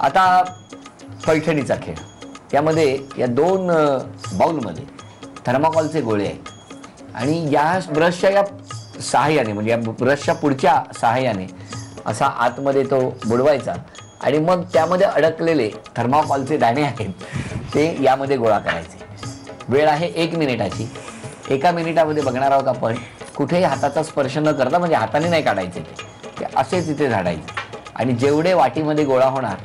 आता पैठणीचा खेळ. यामध्ये या दोन बाऊलमध्ये थर्माकॉलचे गोळे आहेत. आणि या ब्रशच्या या सहाय्याने म्हणजे या ब्रशच्या पुढच्या सहाय्याने असा आतमध्ये तो बुडवायचा आणि मग त्यामध्ये अडकलेले थर्माकॉलचे दाणे आहेत ते यामध्ये गोळा करायचे. वेळ आहे एक मिनिटाची. एका मिनिटामध्ये बघणार आहोत आपण कुठेही हाताचा स्पर्श न करता म्हणजे हाताने नाही काढायचे ते ते असे तिथे झाडायचे. आणि जेवढे वाटीमध्ये गोळा होणार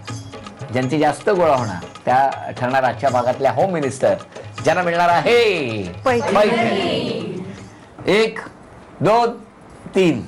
ज्यांचे जास्त गोळा होणार त्या ठरणार आजच्या भागातल्या होम मिनिस्टर ज्यांना मिळणार आहे पैठणी. एक दोन तीन.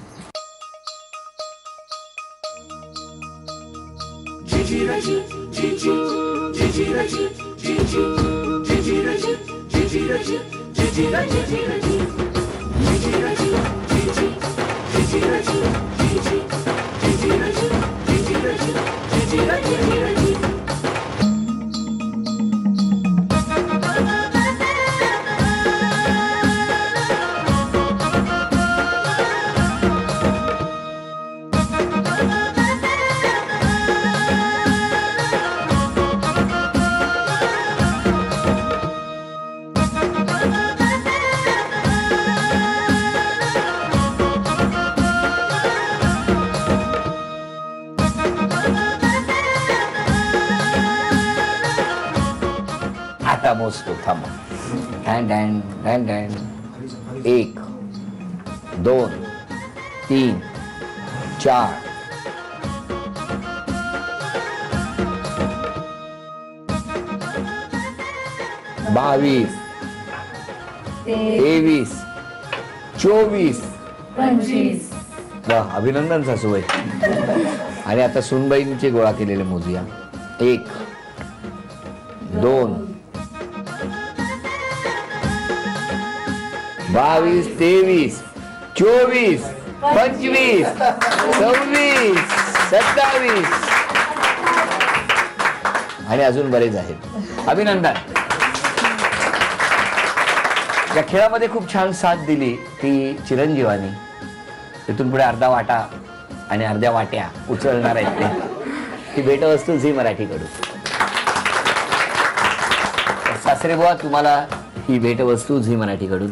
मोजतो थांबा. डॅन डॅन डॅन डॅन. एक दोन तीन चार. बावीस. तेवीस. चोवीस. पंचवीस. वा अभिनंदन सासूबाई. आणि आता सुनबाईंचे गोळा केलेले मोजूया. एक दोन बावीस तेवीस चोवीस पंचवीस सव्वीस सत्तावीस. आणि अजून बरेच आहेत. अभिनंदन. या खेळामध्ये खूप छान साथ दिली ती चिरंजीवानी. तिथून पुढे अर्धा वाटा आणि अर्ध्या वाट्या उचलणार आहेत ते. ती भेटवस्तू झी मराठीकडून. सासरे बुवा तुम्हाला ही भेटवस्तू झी मराठीकडून.